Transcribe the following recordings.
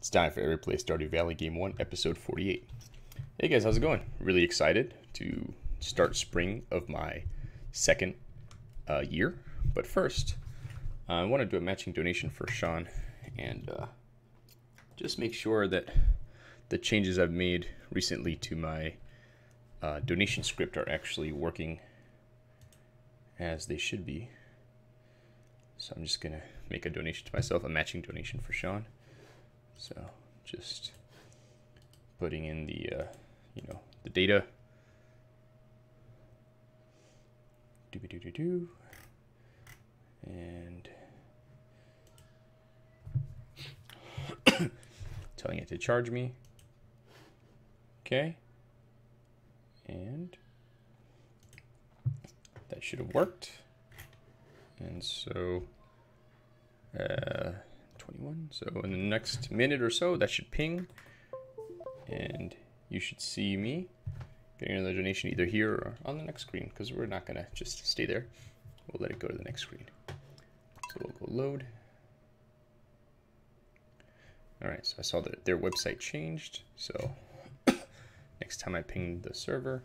It's time for Every Play Stardew Valley Game 1, Episode 48. Hey guys, how's it going? Really excited to start spring of my second uh, year. But first, uh, I want to do a matching donation for Sean and uh, just make sure that the changes I've made recently to my uh, donation script are actually working as they should be. So I'm just going to make a donation to myself, a matching donation for Sean. So just putting in the, uh, you know, the data. Do do do do. And telling it to charge me. Okay. And that should have worked. And so, uh, 21. So in the next minute or so, that should ping. And you should see me getting another donation either here or on the next screen because we're not going to just stay there. We'll let it go to the next screen. So we'll go load. All right, so I saw that their website changed. So next time I ping the server,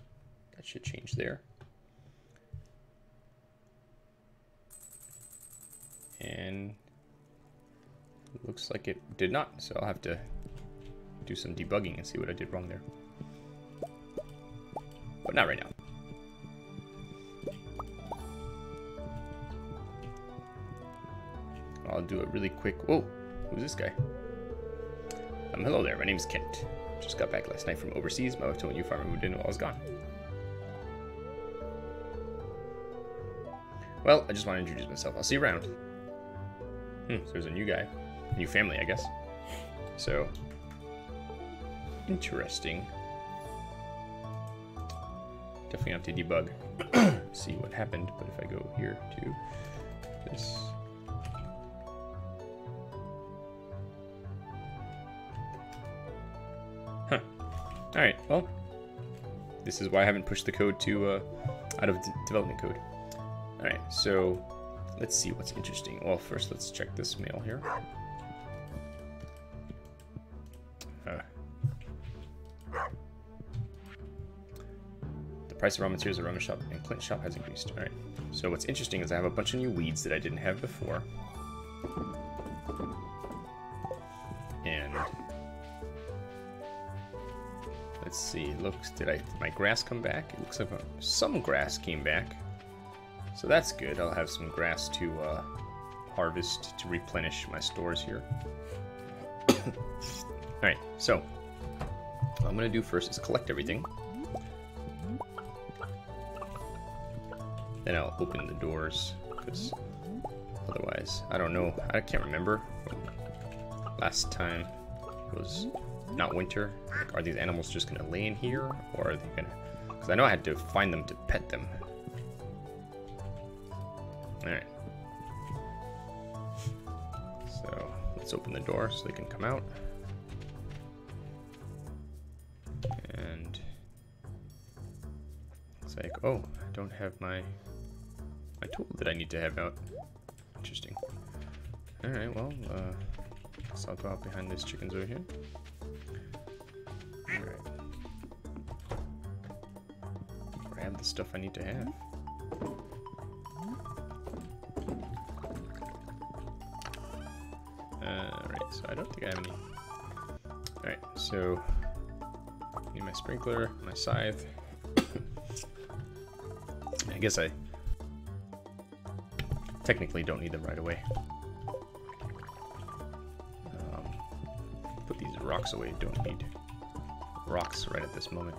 that should change there. And looks like it did not, so I'll have to do some debugging and see what I did wrong there. But not right now. I'll do a really quick... Whoa, who's this guy? Um, hello there, my name's Kent. Just got back last night from overseas. My wife told you farmer moved in while I was gone. Well, I just want to introduce myself. I'll see you around. Hmm, so there's a new guy. New family, I guess. So, interesting. Definitely have to debug, see what happened. But if I go here to this. Huh. Alright, well, this is why I haven't pushed the code to uh, out of development code. Alright, so let's see what's interesting. Well, first let's check this mail here. Price of raw materials at Robin shop and Clint shop has increased. Alright. So what's interesting is I have a bunch of new weeds that I didn't have before. And let's see, looks did I did my grass come back? It looks like some grass came back. So that's good. I'll have some grass to uh, harvest to replenish my stores here. Alright, so what I'm gonna do first is collect everything. Then I'll open the doors, because otherwise, I don't know. I can't remember. Last time it was not winter. Like, are these animals just to lay in here, or are they to... Because I know I had to find them to pet them. Alright. So, let's open the door so they can come out. And... It's like, oh, I don't have my my tool that I need to have out. Interesting. Alright, well, uh, so I'll go out behind these chickens over here. Alright. Grab the stuff I need to have. Alright, so I don't think I have any. Alright, so need my sprinkler, my scythe. I guess I technically don't need them right away. Um, put these rocks away, don't need rocks right at this moment.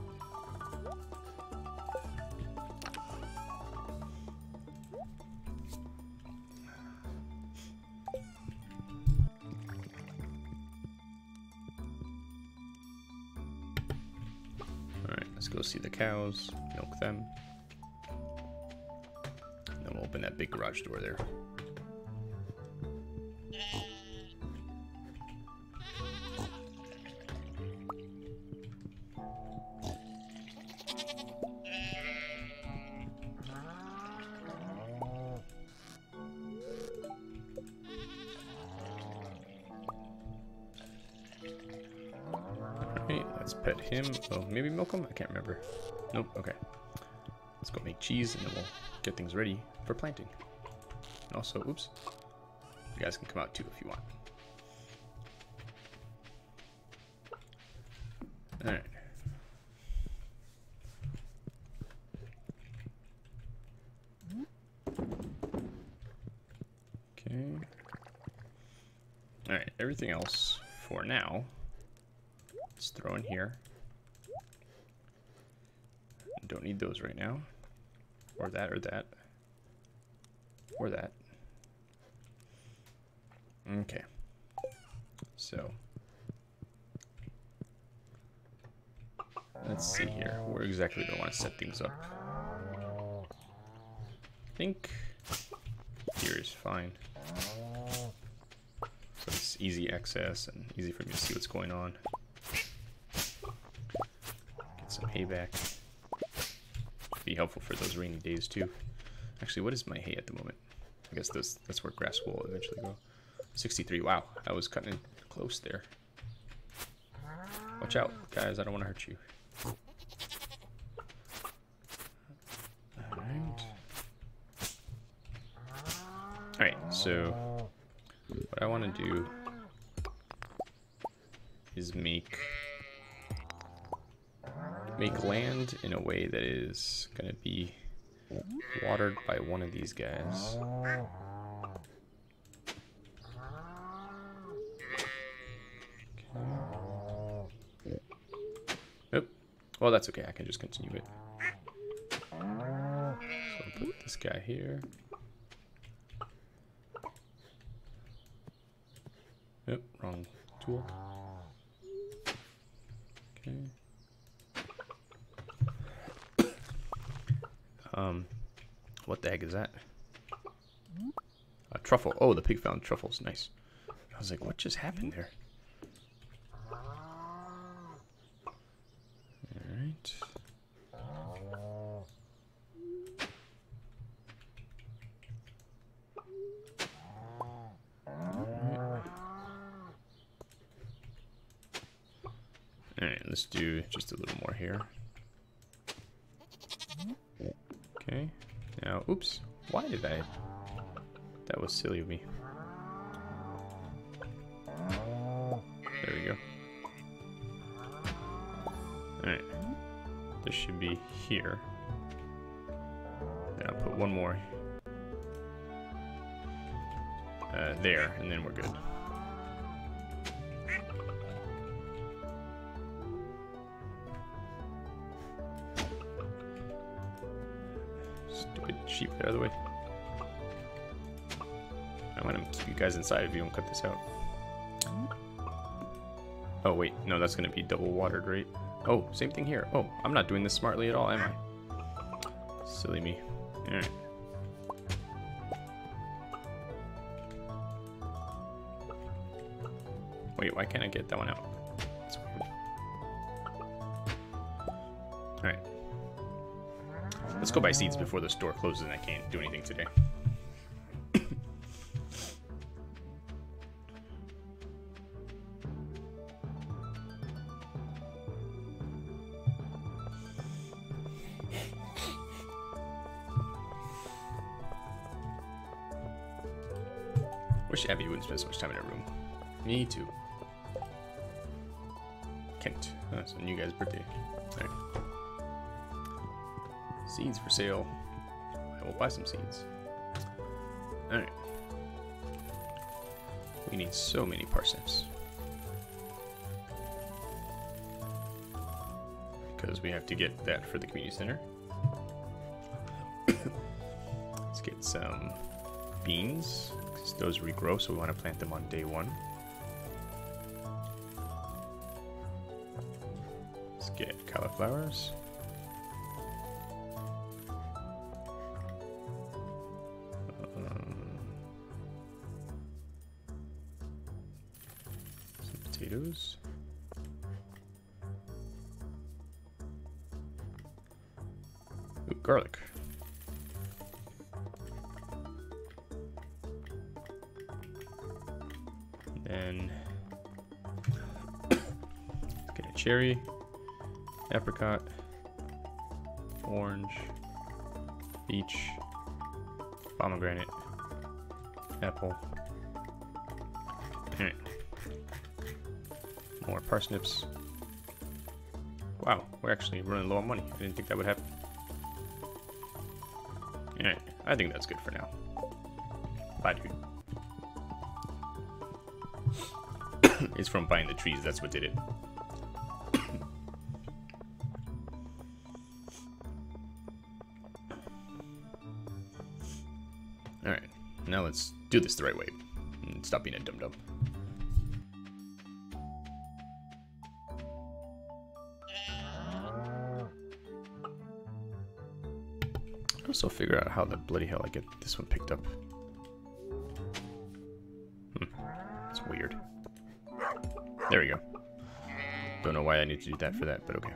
Alright, let's go see the cows, milk them open that big garage door there. Okay, let's pet him. Oh, maybe milk him? I can't remember. Nope, okay. Let's go make cheese and then we'll get things ready for planting. And also, oops, you guys can come out too if you want. Alright. Okay. Alright, everything else for now, let's throw in here. Don't need those right now. Or that, or that. Or that. Okay. So. Let's see here. Where exactly do I want to set things up? I think here is fine. So it's easy access and easy for me to see what's going on. Get some hay back. Be helpful for those rainy days too. Actually, what is my hay at the moment? I guess this, that's where grass will eventually go. 63, wow, I was cutting it close there. Watch out, guys, I don't want to hurt you. Alright. Alright, so what I want to do is make make land in a way that is going to be watered by one of these guys. Nope. Well, that's okay. I can just continue it. So I'll put this guy here. Yep, wrong tool. Okay. Um, what the heck is that? A truffle. Oh, the pig found truffles. Nice. I was like, what just happened there? Alright. Alright, let's do just a little more here. Okay. Now, oops. Why did I... That was silly of me. There we go. Alright. This should be here. I'll put one more. Uh, there, and then we're good. Guys inside if you don't cut this out. Oh wait, no, that's gonna be double watered, right? Oh, same thing here. Oh, I'm not doing this smartly at all, am I? Silly me. Alright. Wait, why can't I get that one out? Alright. Let's go buy seeds before the store closes and I can't do anything today. Me too. Kent. It's a new guy's birthday. Seeds for sale. I will buy some seeds. Alright. We need so many parsnips. Because we have to get that for the community center. Let's get some beans. Those regrow, so we want to plant them on day one. Cauliflowers. Um, some potatoes. Ooh, garlic. Then get a cherry. Apricot, orange, peach, pomegranate, apple. Alright. More parsnips. Wow, we're actually running low on money. I didn't think that would happen. Alright, I think that's good for now. Bye, dude. it's from buying the trees, that's what did it. Do this the right way. Stop being a dum-dum. I also figure out how the bloody hell I get this one picked up. Hmm, it's weird. There we go. Don't know why I need to do that for that, but okay.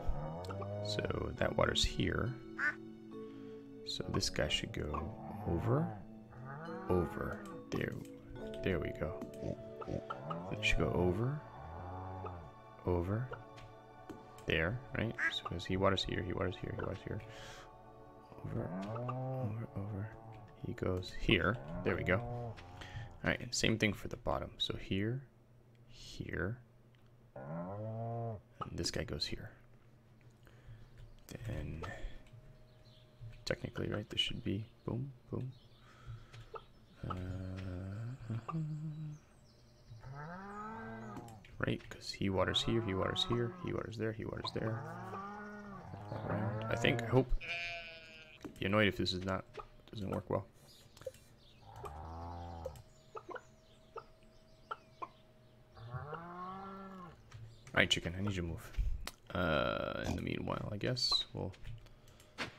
So that water's here. So this guy should go over, over. There, there we go. It should go over, over, there, right? So because he waters here, he waters here, he waters here. Over, over, over. He goes here. There we go. Alright, same thing for the bottom. So here, here, and this guy goes here. Then, technically, right, this should be boom, boom. Uh, right, because he waters here, he waters here, he waters there, he waters there. Around. I think, I hope. Be annoyed if this is not, doesn't work well. Alright, chicken, I need you to move. Uh, in the meanwhile, I guess we'll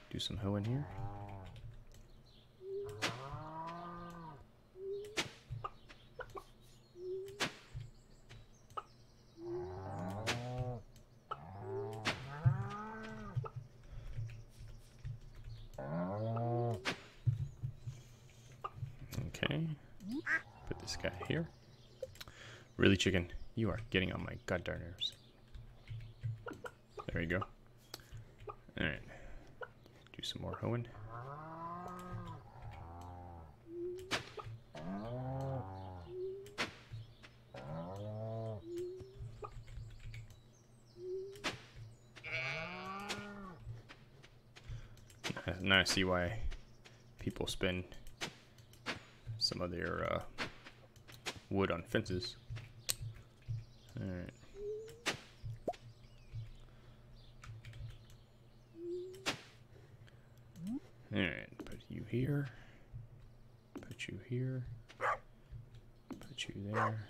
do some hoeing here. Okay, put this guy here. Really, chicken, you are getting on my goddamn nerves. There you go. Alright. Do some more hoeing. Now I see why people spend some of their uh, wood on fences. Alright. Alright, put you here. Put you here. Put you there.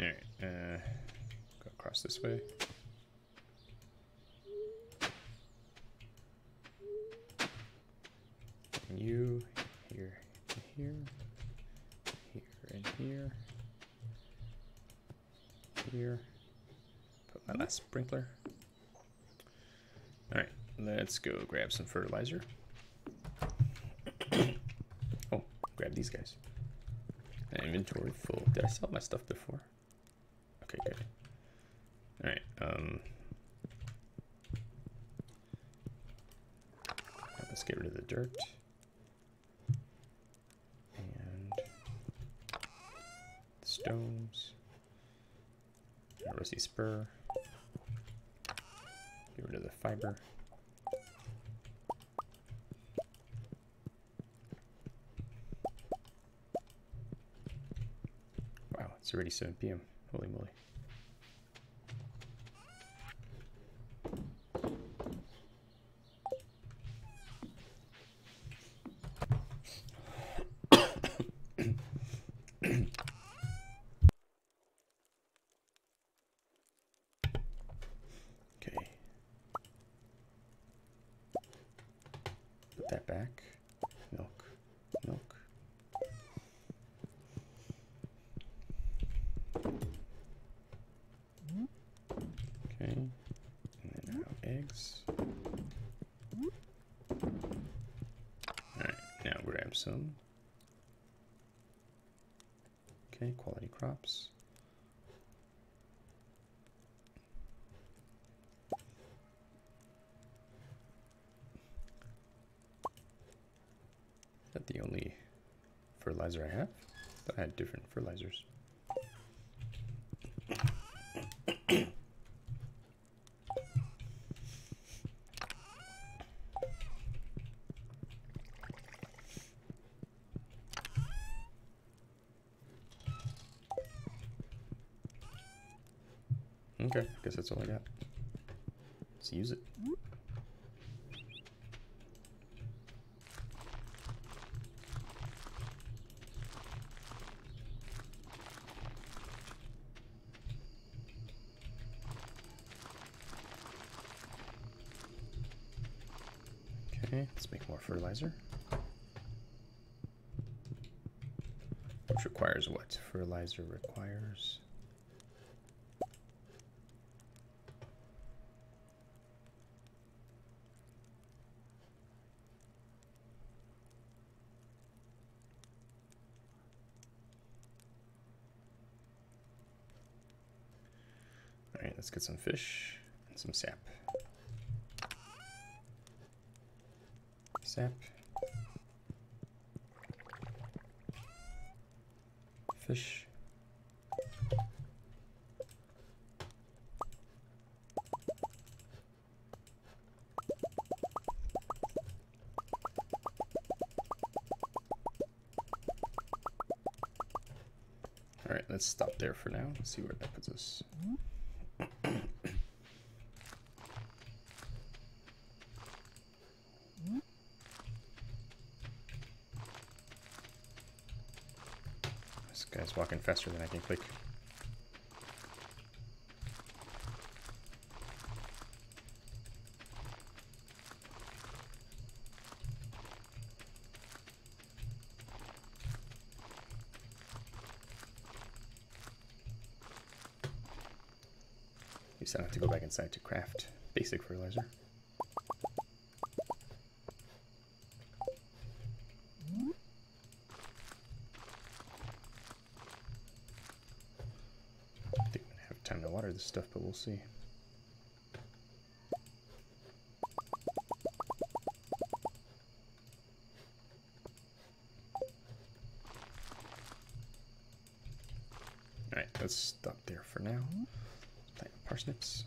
Alright, uh, go this way. And you, here, and here, here, and here, here. Put my last sprinkler. Alright, let's go grab some fertilizer. oh, grab these guys. Inventory full. Did I sell my stuff before? Okay, good. Alright, um... Let's get rid of the dirt. And... Stones. Rusty spur. Get rid of the fiber. Wow, it's already 7 p.m. Holy moly. Okay. Put that back. Milk. Milk. Eggs. Alright, now grab some. Okay, quality crops. Is that the only fertilizer I have? I had different fertilizers. Okay, I guess that's all I got. Let's use it. Okay, let's make more fertilizer. Which requires what? Fertilizer requires Alright, let's get some fish and some sap. Sap. Fish. Alright, let's stop there for now. Let's see where that puts us. This guy's walking faster than I can click. I don't have to go back inside to craft basic fertilizer. I think I'm gonna have time to water this stuff, but we'll see. Alright, let's stop there for now. Plant parsnips.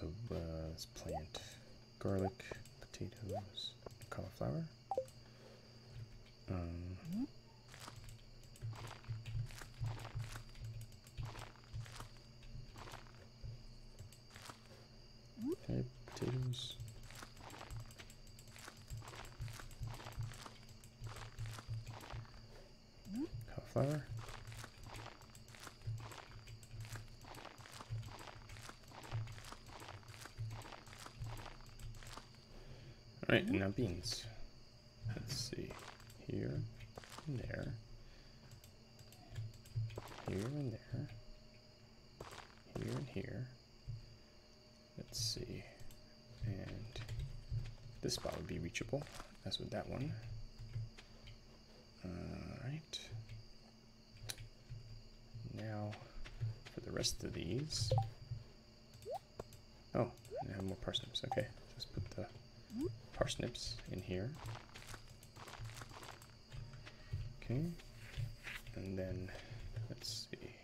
So uh, let's plant garlic, potatoes, cauliflower. Um, okay, Alright, and mm-hmm. now beans. Let's see. Here and there. Here and there. Here and here. Let's see. And this spot would be reachable, as with that one. Alright. Now, for the rest of these. Oh, I have more parsnips. Okay, let's put the parsnips in here. Okay, and then let's see.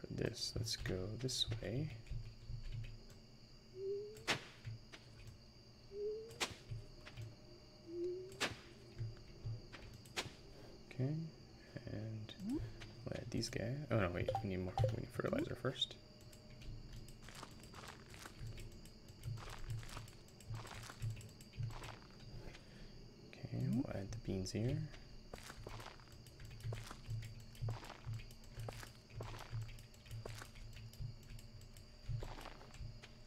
For this, let's go this way. Okay, and these guys. Oh no, wait, we need more. We need fertilizer first. Beans here.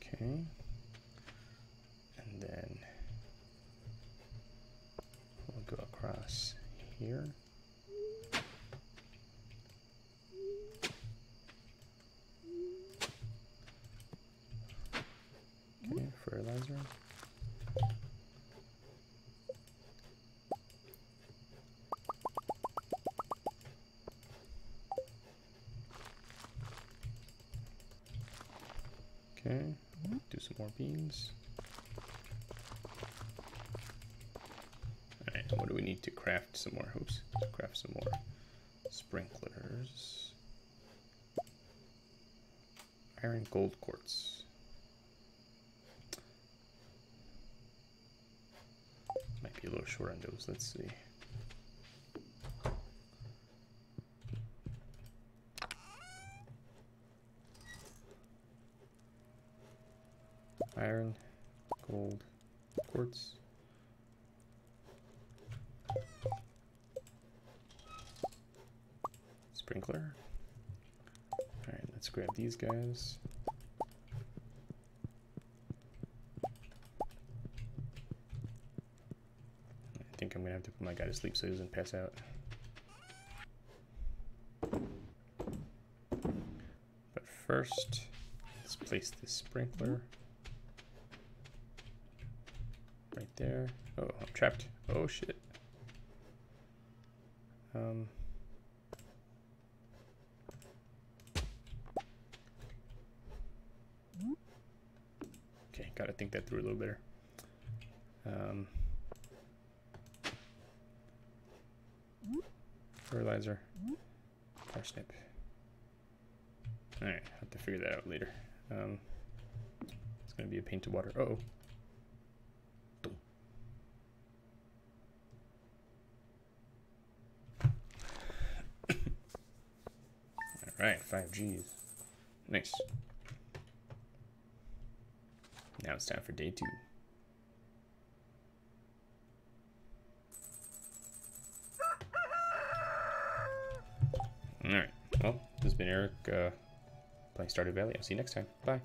Okay. And then we'll go across here. Okay, fertilizer. Okay, do some more beans. Alright, what do we need to craft some more? Oops, craft some more sprinklers. Iron gold quartz. Might be a little short on those. Let's see. Iron, gold, quartz. Sprinkler. Alright, let's grab these guys. I think I'm gonna have to put my guy to sleep so he doesn't pass out. But first, let's place this sprinkler right there. Oh, I'm trapped. Oh shit. Um. Okay, through a little better. Um, fertilizer, parsnip. All right, have to figure that out later. Um, it's gonna be a pain to water. Uh oh. All right, five Gs. Nice. Now it's time for day two. Alright, well, this has been Eric uh, playing Stardew Valley. I'll see you next time. Bye.